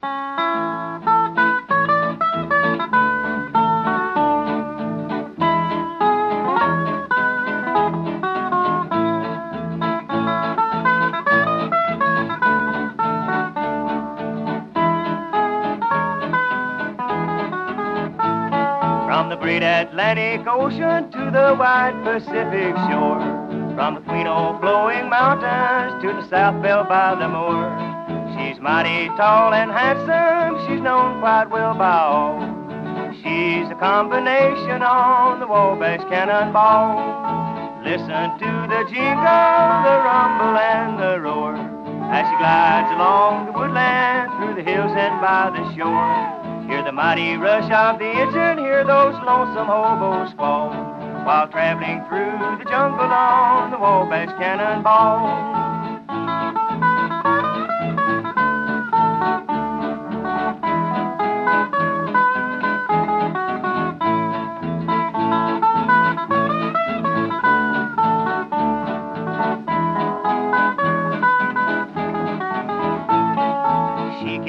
From the great Atlantic Ocean to the wide Pacific shore, from the Queen o' Flowing Mountains to the South Belle by the Moor. She's mighty tall and handsome, she's known quite well by all. She's a combination on the Wabash Cannonball. Listen to the jingle, the rumble, and the roar as she glides along the woodland through the hills and by the shore. Hear the mighty rush of the engine, hear those lonesome hobos squall while traveling through the jungle on the Wabash Cannonball.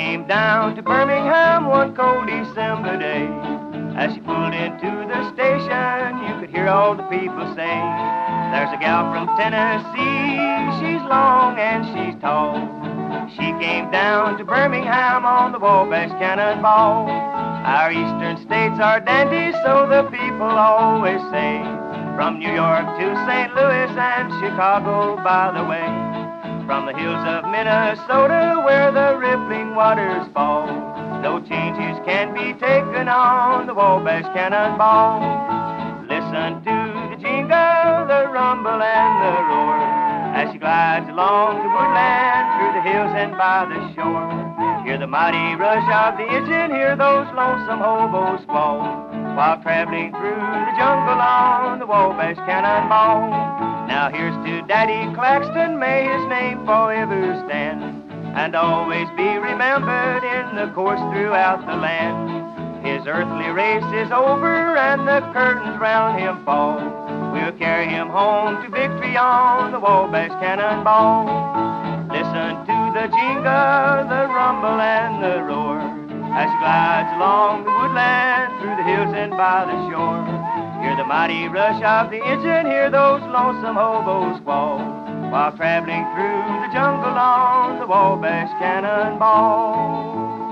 Came down to Birmingham one cold December day. As she pulled into the station, you could hear all the people say, There's a gal from Tennessee, she's long and she's tall. She came down to Birmingham on the Wabash Cannonball. Our eastern states are dandy, so the people always say, From New York to St. Louis and Chicago, by the way. From the hills of Minnesota where the rippling waters fall, no changes can be taken on the Wabash Cannonball. Listen to the jingle, the rumble, and the roar as she glides along the woodland through the hills and by the shore. Hear the mighty rush of the engine, hear those lonesome hobos squall while traveling through the jungle on the Wabash Cannonball. Now here's to Daddy Claxton, may his name forever stand and always be remembered in the course throughout the land. His earthly race is over and the curtains round him fall. We'll carry him home to victory on the Wabash Cannonball. Listen to the jingle, the rumble, and the roar as he glides along the woodland by the shore. Hear the mighty rush of the engine, hear those lonesome hobos squall while traveling through the jungle on the Wabash Cannonball.